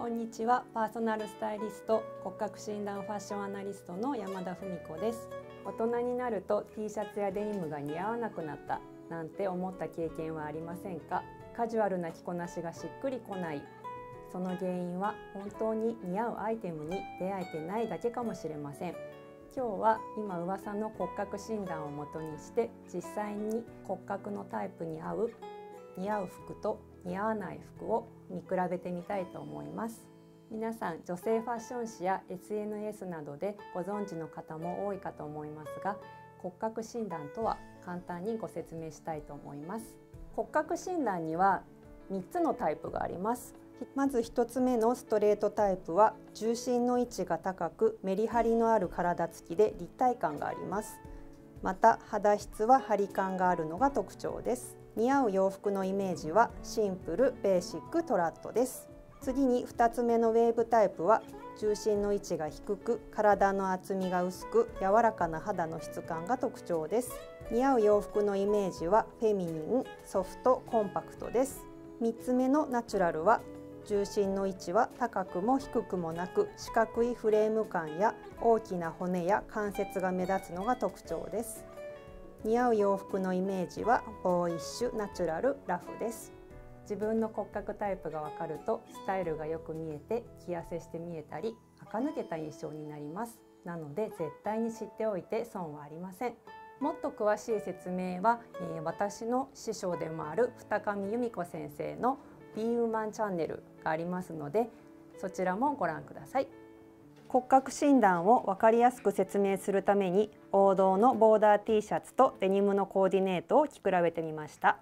こんにちは。パーソナルスタイリスト骨格診断ファッションアナリストの山田文子です。大人になると T シャツやデニムが似合わなくなったなんて思った経験はありませんか？カジュアルな着こなしがしっくりこない。その原因は本当に似合うアイテムに出会えてないだけかもしれません。今日は今噂の骨格診断をもとにして実際に骨格のタイプに合う似合う服と似合わない服を見比べてみたいと思います。皆さん女性ファッション誌や SNS などでご存知の方も多いかと思いますが骨格診断とは簡単にご説明したいと思います。骨格診断には3つのタイプがあります。まず1つ目のストレートタイプは重心の位置が高くメリハリのある体つきで立体感があります。また肌質は張り感があるのが特徴です。似合う洋服のイメージはシンプルベーシックトラットです。次に2つ目のウェーブタイプは重心の位置が低く体の厚みが薄く柔らかな肌の質感が特徴です。似合う洋服のイメージはフェミニンソフトコンパクトです。3つ目のナチュラルは重心の位置は高くも低くもなく四角いフレーム感や大きな骨や関節が目立つのが特徴です。似合う洋服のイメージはボーイッシュナチュラルラフです。自分の骨格タイプがわかるとスタイルがよく見えて着痩せして見えたり垢抜けた印象になります。なので絶対に知っておいて損はありません。もっと詳しい説明は、えー、私の師匠でもある二上由美子先生の B ウーマンチャンネルがありますのでそちらもご覧ください。骨格診断を分かりやすく説明するために王道のボーダー T シャツとデニムのコーディネートを着比べてみました。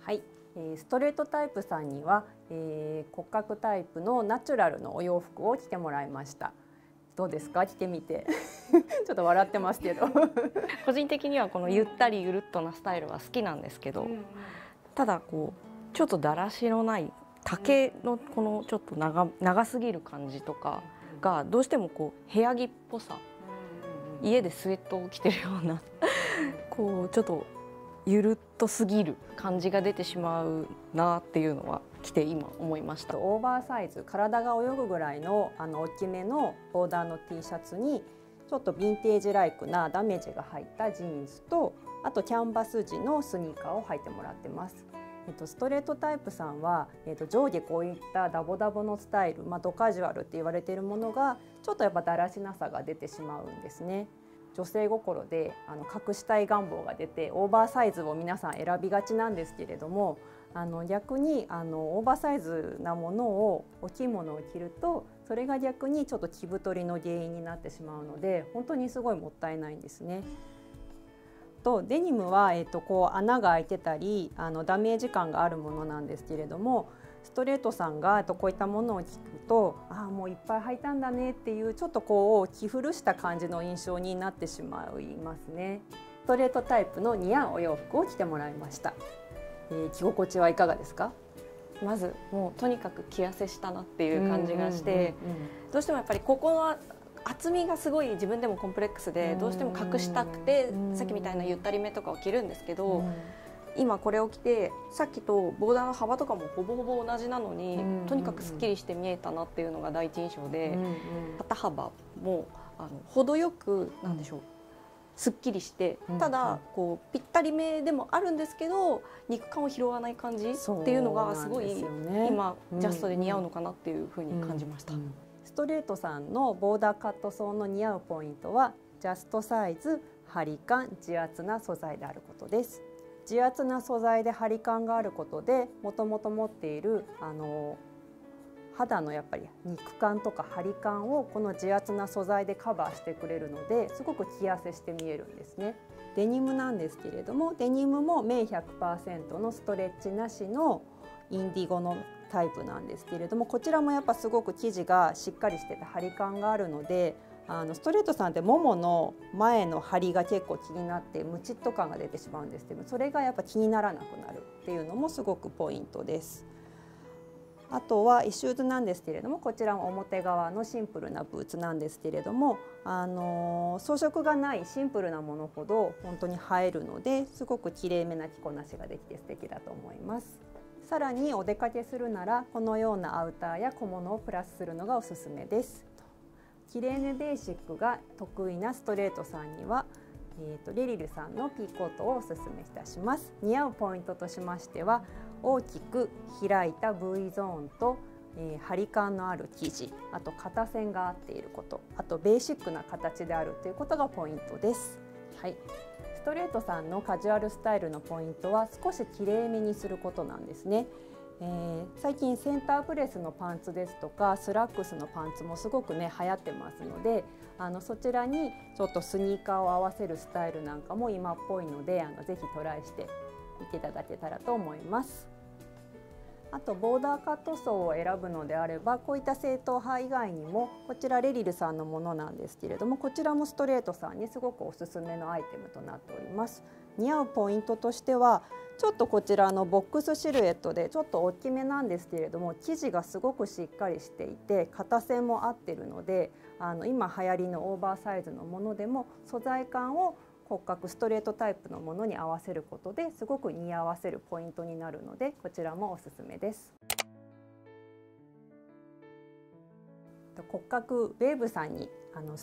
はい、えー、ストレートタイプさんには、えー、骨格タイプのナチュラルのお洋服を着てもらいました。どうですか？着てみて。ちょっと笑ってますけど。個人的にはこのゆったりゆるっとなスタイルは好きなんですけど、うん、ただこうちょっとだらしのない丈のこのちょっと長長すぎる感じとかがどうしてもこう部屋着っぽさ家でスウェットを着てるような こうちょっとゆるっとすぎる感じが出てしまうなっていうのは着て今思いましたオーバーサイズ体が泳ぐぐらいのあの大きめのボーダーの T シャツにちょっとヴィンテージライクなダメージが入ったジーンズとあとキャンバス地のスニーカーを履いてもらってます。えっと、ストレートタイプさんは、えっと、上下こういったダボダボのスタイル、まあ、ドカジュアルって言われているものがちょっとやっぱだらしなさが出てしまうんですね。女性心であの隠したい願望が出てオーバーサイズを皆さん選びがちなんですけれどもあの逆にあのオーバーサイズなものをお着物を着るとそれが逆にちょっと着太りの原因になってしまうので本当にすごいもったいないんですね。とデニムは、えー、とこう穴が開いてたりあのダメージ感があるものなんですけれどもストレートさんがこういったものを聞くとああもういっぱい履いたんだねっていうちょっとこう着古した感じの印象になってしまいますね。ストレートタイプの似合うお洋服を着てもらいました。えー、着心地はいかがですか？まずもうとにかく着痩せしたなっていう感じがして、どうしてもやっぱりここは厚みがすごい自分でもコンプレックスでどうしても隠したくてさっきみたいなゆったりめとかを着るんですけど今これを着てさっきとボーダーの幅とかもほぼほぼ同じなのにとにかくすっきりして見えたなっていうのが第一印象で肩幅もあの程よくなんでしょうすっきりしてただこうぴったりめでもあるんですけど肉感を拾わない感じっていうのがすごい今ジャストで似合うのかなっていうふうに感じました。ストレートさんのボーダーカットソーの似合うポイントはジャストサイズ張り感自圧な素材であることです自圧な素材で張り感があることでもともと持っているあの肌のやっぱり肉感とか張り感をこの自圧な素材でカバーしてくれるのですごく着痩せして見えるんですね。デニムなんですけれどもデニムも綿100%のストレッチなしのインディゴのタイプなんですけれどもこちらもやっぱすごく生地がしっかりしてて張り感があるのであのストレートさんってももの前の張りが結構気になってムチっと感が出てしまうんですけどそれがやっぱ気にならなくなるっていうのもすごくポイントです。あとはシューズなんですけれどもこちらも表革のシンプルなブーツなんですけれども、あの装飾がないシンプルなものほど本当に映えるのですごくきれいめな着こなしができて素敵だと思います。さらにお出かけするならこのようなアウターや小物をプラスするのがおすすめです。キレーヌベーシックが得意なストレートさんにはえーと、レリルさんのピーコートをおすすめいたします。似合うポイントとしましては大きく開いた V ゾーンと、えー、張り感のある生地あと肩線が合っていることあとベーシックな形であるということがポイントです。はい。ストレートさんのカジュアルスタイルのポイントは少しきれいめにすることなんですね。えー、最近センタープレスのパンツですとかスラックスのパンツもすごくね流行ってますのであのそちらにちょっとスニーカーを合わせるスタイルなんかも今っぽいのであのぜひトライしてみていただけたらと思います。あとボーダーカットソーを選ぶのであればこういった正統派以外にもこちらレリルさんのものなんですけれどもこちらもストレートさんにすごくおすすめのアイテムとなっております。似合うポイントとしてはちょっとこちらのボックスシルエットでちょっと大きめなんですけれども生地がすごくしっかりしていて型線も合ってるのであの今流行りのオーバーサイズのものでも素材感を骨格ストレートタイプのものに合わせることですごく似合わせるポイントになるのでこちらもおすすめです。骨格ウェーブさんにあの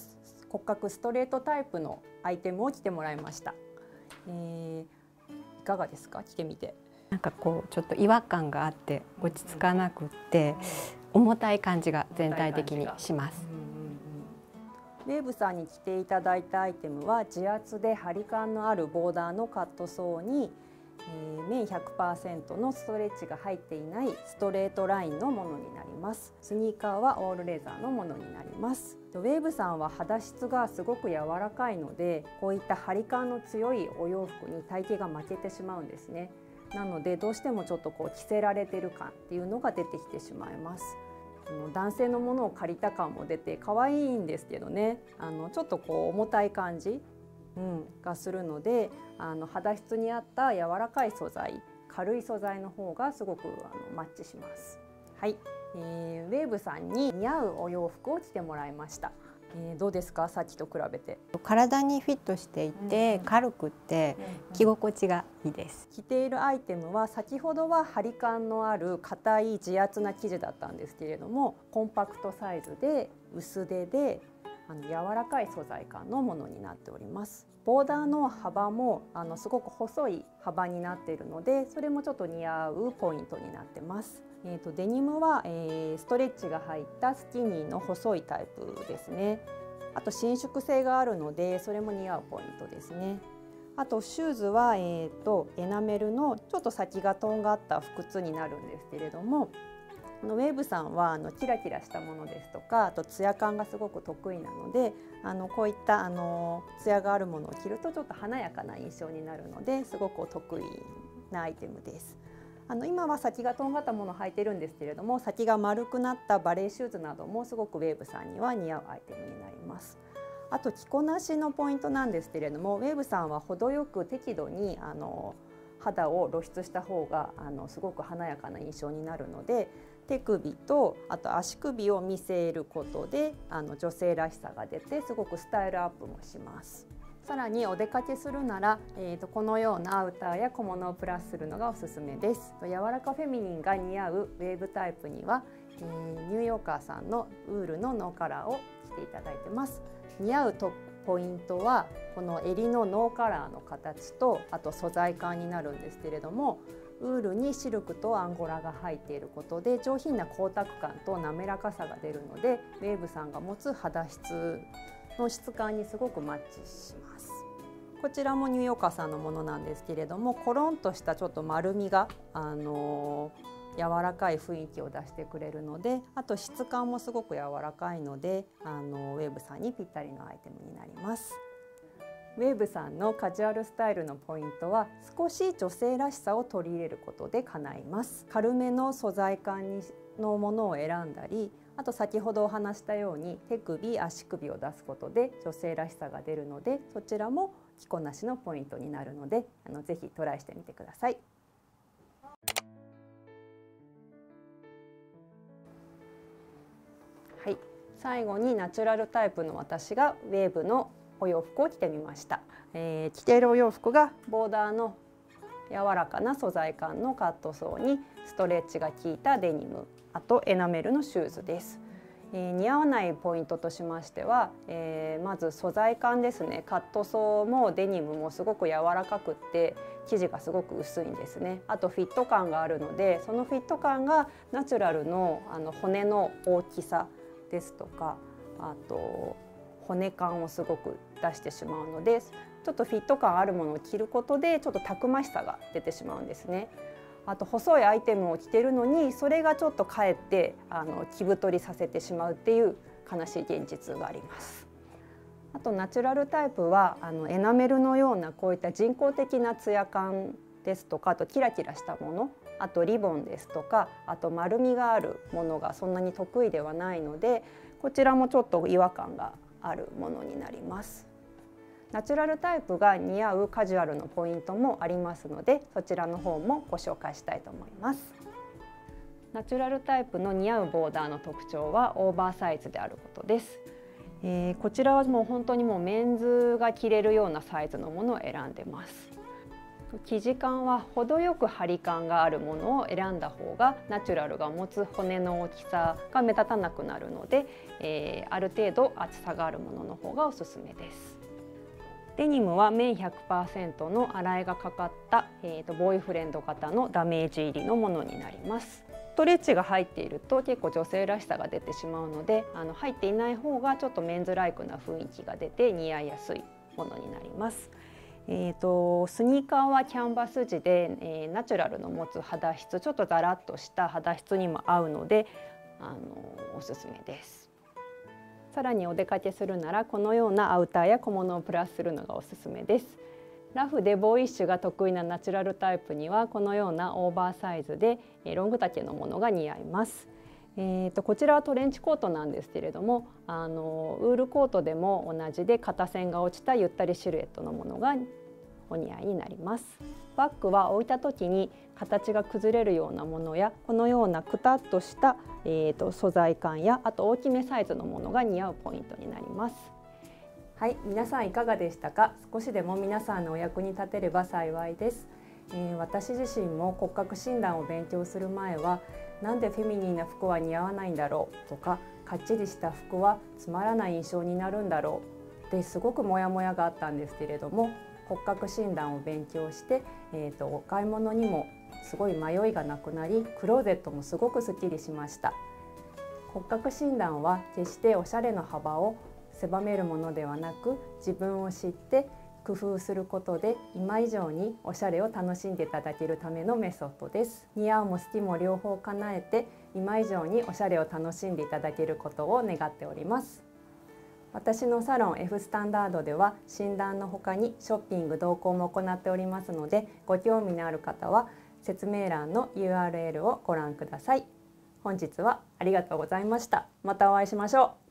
骨格ストレートタイプのアイテムを着てもらいました。えー、いかがですか？着てみて。なんかこうちょっと違和感があって落ち着かなくって、重たい感じが全体的にします。ウェーブさんに着ていただいたアイテムは自圧で張り感のあるボーダーのカットソーに、えー、綿100%のストレッチが入っていないストレートラインのものになります。スニーカーはオールレザーのものになります。ウェーブさんは肌質がすごく柔らかいのでこういった張り感の強いお洋服に体型が負けてしまうんですね。なのでどうしてもちょっとこう着せられてる感っていうのが出てきてしまいます。男性のものを借りた感も出て可愛いんですけどねあのちょっとこう重たい感じ、うん、がするのであの肌質に合った柔らかい素材軽い素材の方がすごくあのマッチします。はい、えー、ウェーブさんに似合うお洋服を着てもらいました。えー、どうですか？さっきと比べて。体にフィットしていて、うん、軽くて着心地がいいです。着ているアイテムは先ほどは張り感のある硬い自圧な生地だったんですけれどもコンパクトサイズで薄手であの柔らかい素材感のものになっております。ボーダーの幅もあのすごく細い幅になっているのでそれもちょっと似合うポイントになってますえーと、デニムは、えー、ストレッチが入ったスキニーの細いタイプですねあと伸縮性があるのでそれも似合うポイントですねあとシューズは、えーと、エナメルのちょっと先がとんがった不屈になるんですけれどもこのウェーブさんはあのキラキラしたものですとかあとツヤ感がすごく得意なのであのこういったあのツヤがあるものを着るとちょっと華やかな印象になるのですごくお得意なアイテムです。あの今は先がとんがったものを履いてるんですけれども先が丸くなったバレーシューズなどもすごくウェーブさんには似合うアイテムになります。あと着こなしのポイントなんですけれどもウェーブさんは程よく適度にあの肌を露出した方があのすごく華やかな印象になるので手首とあと足首を見せることであの女性らしさが出てすごくスタイルアップもします。さらにお出かけするなら、えーと、このようなアウターや小物をプラスするのがおすすめです。柔らかフェミニンが似合うウェーブタイプには、えー、ニューヨーカーさんのウールのノーカラーを着ていただいてます。似合うとポイントはこの襟のノーカラーの形とあと素材感になるんですけれどもウールにシルクとアンゴラが入っていることで上品な光沢感と滑らかさが出るのでウェーブさんが持つ肌質の質感にすごくマッチしますこちらもニューヨーカーさんのものなんですけれどもコロンとしたちょっと丸みが、あのー、柔らかい雰囲気を出してくれるのであと質感もすごく柔らかいので、あのー、ウェーブさんにぴったりのアイテムになります。ウェーブさんのカジュアルスタイルのポイントは少し女性らしさを取り入れることで叶います軽めの素材感にのものを選んだりあと先ほどお話したように手首足首を出すことで女性らしさが出るのでそちらも着こなしのポイントになるのであのぜひトライしてみてください。はい、最後にナチュラルタイプの私がウェーブのお洋服を着てみました、えー、着ているお洋服がボーダーの柔らかな素材感のカットソーにストレッチが効いたデニムあとエナメルのシューズです。えー、似合わないポイントとしましては、えー、まず素材感ですね。カットソーもデニムもすごく柔らかくって生地がすごく薄いんですね。あとフィット感があるのでそのフィット感がナチュラルのあの骨の大きさですとかあと骨感をすごく出してしまうのでちょっとフィット感あるものを着ることでちょっとたくましさが出てしまうんですね。あと細いアイテムを着てるのにそれがちょっとかえってあの着太りさせてしまうっていう悲しい現実があります。あとナチュラルタイプはあのエナメルのようなこういった人工的なツヤ感ですとかあとキラキラしたものあとリボンですとかあと丸みがあるものがそんなに得意ではないのでこちらもちょっと違和感があるものになります。ナチュラルタイプが似合うカジュアルのポイントもありますのでそちらの方もご紹介したいと思います。ナチュラルタイプの似合うボーダーの特徴はオーバーサイズであることです、えー、こちらはもう本当にもうメンズが着れるようなサイズのものを選んでます。生地感は程よく張り感があるものを選んだ方がナチュラルが持つ骨の大きさが目立たなくなるので、えー、ある程度厚さがあるものの方がおすすめです。デニムは綿100%の洗いがかかった、えーと、ボーイフレンド型のダメージ入りのものになります。ストレッチが入っていると結構女性らしさが出てしまうのであの入っていない方がちょっとメンズライクな雰囲気が出て似合いやすいものになります。えーと、スニーカーはキャンバス地で、えー、ナチュラルの持つ肌質ちょっとザラッとした肌質にも合うのであのおすすめです。さらにお出かけするならこのようなアウターや小物をプラスするのがおすすめです。ラフでボーイッシュが得意なナチュラルタイプにはこのようなオーバーサイズでロング丈のものが似合います。えーと、こちらはトレンチコートなんですけれどもあのウールコートでも同じで肩線が落ちたゆったりシルエットのものがお似合いになります。バッグは置いた時に形が崩れるようなものやこのようなくたっとした、えーと、素材感やあと大きめサイズのものが似合うポイントになります。はい皆さんいかがでしたか？少しでも皆さんのお役に立てれば幸いです、えー、私自身も骨格診断を勉強する前はなんでフェミニンな服は似合わないんだろう？とかかっちりした服はつまらない印象になるんだろう？ですごくモヤモヤがあったんですけれども骨格診断を勉強して、えーと、お買い物にもすごい迷いがなくなりクローゼットもすごくすっきりしました。骨格診断は決しておしゃれの幅を狭めるものではなく自分を知って工夫することで今以上におしゃれを楽しんでいただけるためのメソッドです。似合うも好きも両方叶えて今以上におしゃれを楽しんでいただけることを願っております。私のサロン F スタンダードでは診断のほかにショッピング同行も行っておりますのでご興味のある方は説明欄の URL をご覧ください。本日はありがとうございました。またお会いしましょう。